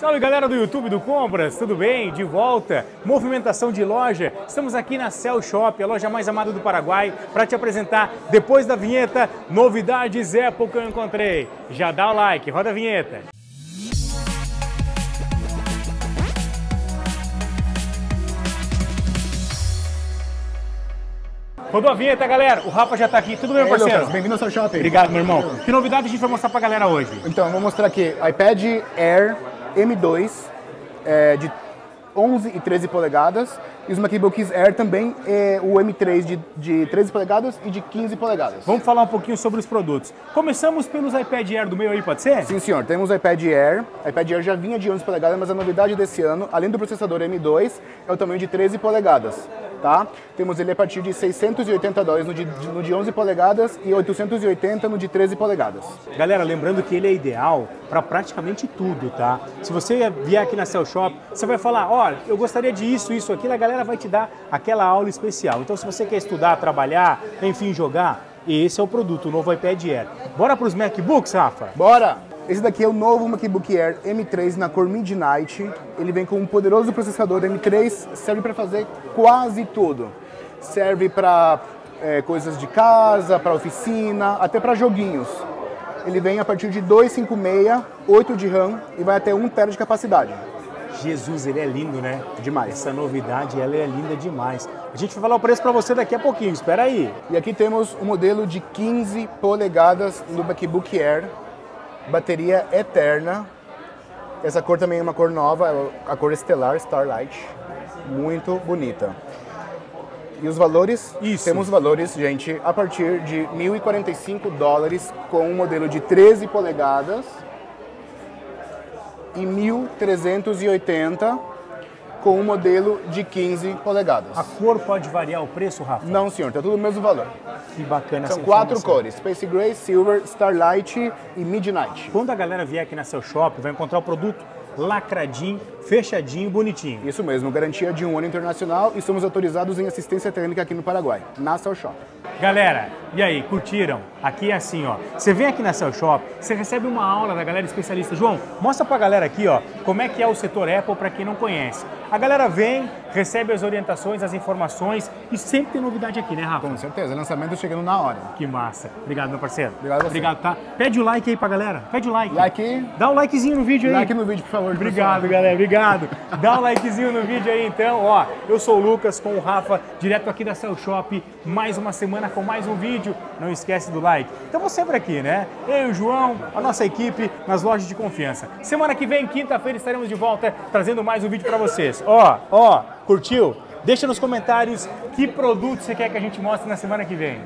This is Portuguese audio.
Salve galera do YouTube do Compras, tudo bem? De volta, movimentação de loja. Estamos aqui na Cell Shop, a loja mais amada do Paraguai, para te apresentar, depois da vinheta, novidades Apple que eu encontrei. Já dá o like, roda a vinheta. Rodou a vinheta, galera. O Rafa já tá aqui. Tudo bem, parceiro? Bem-vindo ao seu shopping. Obrigado, meu irmão. Que novidade a gente vai mostrar pra galera hoje? Então, eu vou mostrar aqui iPad Air M2 é, de 11 e 13 polegadas e os MacBooks Air também é o M3 de, de 13 polegadas e de 15 polegadas. Vamos falar um pouquinho sobre os produtos. Começamos pelos iPad Air do meio aí, pode ser? Sim, senhor. Temos o iPad Air. O iPad Air já vinha de 11 polegadas, mas a novidade desse ano, além do processador M2, é o tamanho de 13 polegadas. Tá? Temos ele a partir de 680 dólares no de, no de 11 polegadas e 880 no de 13 polegadas. Galera, lembrando que ele é ideal para praticamente tudo, tá? Se você vier aqui na Cell Shop, você vai falar, olha, eu gostaria de isso, isso, aquilo, a galera vai te dar aquela aula especial. Então, se você quer estudar, trabalhar, enfim, jogar, esse é o produto, o novo iPad Air. Bora para os MacBooks, Rafa? Bora! Esse daqui é o novo MacBook Air M3 na cor Midnight. Ele vem com um poderoso processador M3, serve para fazer quase tudo. Serve para é, coisas de casa, para oficina, até para joguinhos. Ele vem a partir de 256, 8 de RAM e vai até 1 TB de capacidade. Jesus, ele é lindo, né? Demais. Essa novidade, ela é linda demais. A gente vai falar o preço para você daqui a pouquinho, espera aí. E aqui temos o modelo de 15 polegadas do MacBook Air, bateria eterna. Essa cor também é uma cor nova, a cor estelar, Starlight, muito bonita. E os valores? Isso. Temos valores, gente, a partir de 1.045 dólares com um modelo de 13 polegadas e 1.380 com um modelo de 15 polegadas. A cor pode variar o preço, Rafa? Não, senhor, tá tudo o mesmo valor. Que bacana São quatro informação. cores: Space Gray, Silver, Starlight e Midnight. Quando a galera vier aqui na Cell Shop, vai encontrar o produto lacradinho, fechadinho, bonitinho. Isso mesmo, garantia de um ano internacional e somos autorizados em assistência técnica aqui no Paraguai, na Cell Shop. Galera, e aí, curtiram? Aqui é assim, ó. Você vem aqui na Cell Shop, você recebe uma aula da galera especialista. João, mostra pra galera aqui, ó, como é que é o setor Apple para quem não conhece. A galera vem, recebe as orientações, as informações e sempre tem novidade aqui, né, Rafa? Com certeza, lançamento chegando na hora. Que massa. Obrigado, meu parceiro. Obrigado a você. Obrigado, tá? Pede o like aí pra galera. Pede o like. Like, Dá um likezinho no vídeo aí. like no vídeo, por favor. Obrigado, galera. Obrigado. Dá um likezinho no vídeo aí, então. Ó, eu sou o Lucas com o Rafa, direto aqui da Cell Shop. Mais uma semana com mais um vídeo. Não esquece do like. Então, você sempre aqui, né? Eu e o João, a nossa equipe, nas lojas de confiança. Semana que vem, quinta-feira, estaremos de volta trazendo mais um vídeo pra vocês. Ó, ó, curtiu? Deixa nos comentários que produto você quer que a gente mostre na semana que vem.